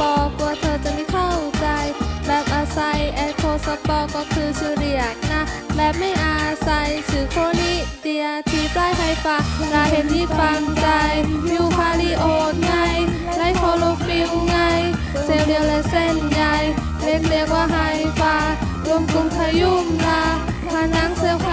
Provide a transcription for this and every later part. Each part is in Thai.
ปอกลัวเธอจะไม่เข้าใจ แบบอาศัยแอโคสปอก็คือชื่อเรียกนะ แบบไม่อาศัยชื่อโคนิเดียที่ปลายไฟฟ้าลาเห็นที่ฟังใจมิวคาริโอดไงไลโคโลฟิลไง เซลล์เดียวและเส้นใยเรียกเรียกว่าไฮฟ้ารวมกลุ่มขยุ่มลาผนังเซลล์ไค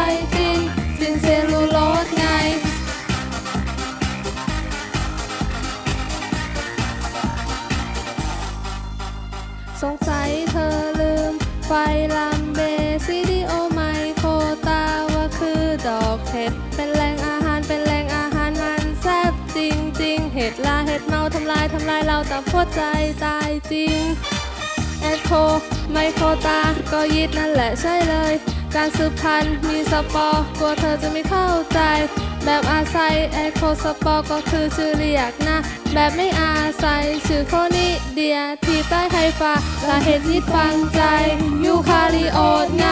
สงสัยเธอลืม ไฟลัมเบซิดิโอไมโคตาว่าคือดอกเห็ด เป็นแหล่งอาหารเป็นแหล่งอาหารมันแซ่บจริงจริงๆเห็ดลาเห็ดเมาทำลายทำลายเราแต่หัวใจตายจริงแอดโคไมโครตาก็ยิดนั่นแหละใช่เลย การสืบพันธุ์มีสปอร์กลัวเธอจะไม่เข้าใจ แบบอาศัยแอโคสปอร์ก็คือชื่อเรียกนะ แบบไม่อาศัยชื่อโคนิเดีย ที่ใต้ไฮฟ้าสาเหตุที่ฟังใจ ยูคาริโอดไง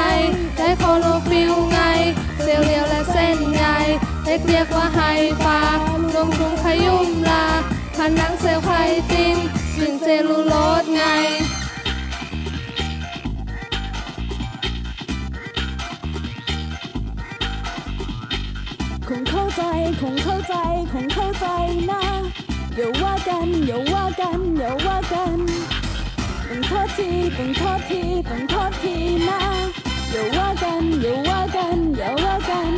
ไดโคโลฟิลไง เซลล์เรียวและเส้นใยเรียกเรียกว่าไฮฟ้ารวมกลุ่มขยุ่มลาผนังเซลล์ไคตี คงเข้าใจคงเข้าใจคงเข้าใจนะอย่าว่ากันอย่าว่ากันอย่าว่ากันต้องโทษทีต้องโทษทีต้องโทษทีนะอย่าว่ากันอย่าว่ากันอย่าว่ากัน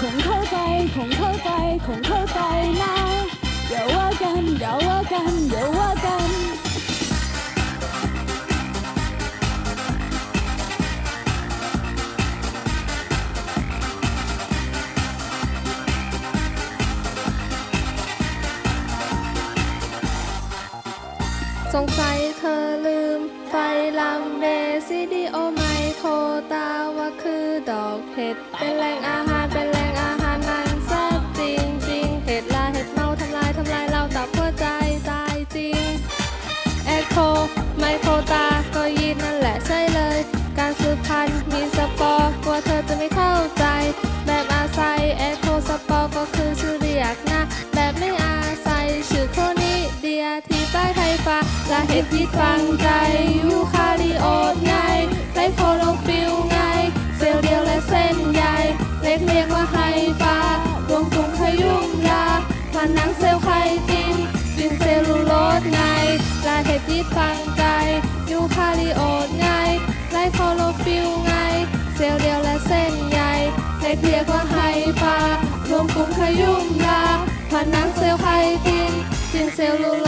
คงเข้าใจคงเข้าใจคงเข้าใจนะอย่าว่ากันอย่าว่ากันอย่าว่ากัน สงสัยเธอลืม ไฟลำเบซิดิโอไมโคตาว่าคือดอกเห็ด เป็นแหล่งอาหาร เป็นแหล่งอาหารมันแซ่บจริงจริงเห็ดลาเห็ดเมาทำลายทำลายเราตับหัวใจตายจริง เอโคไมโครตา ใต้ไทฟ้าลาเห็ดที่ฟังใจยูคาริโอดไงไลโคโลฟิลไง เซลล์เดียวและเส้นใยเรียกเรียกว่าไฮฟ้ารวมกลุ่มขยุ่มลาผนังเซลล์ไคตินจินเซลลูโลสไงลาเห็ดที่ฟังใจยูคาริโอดไงไลโคโลฟิลไง เซลล์เดียวและเส้นใยเรียกเรียกว่าไฮฟ้ารวมกลุ่มขยุ่มลาผนังเซลล์ไคตินจินเซลลูโล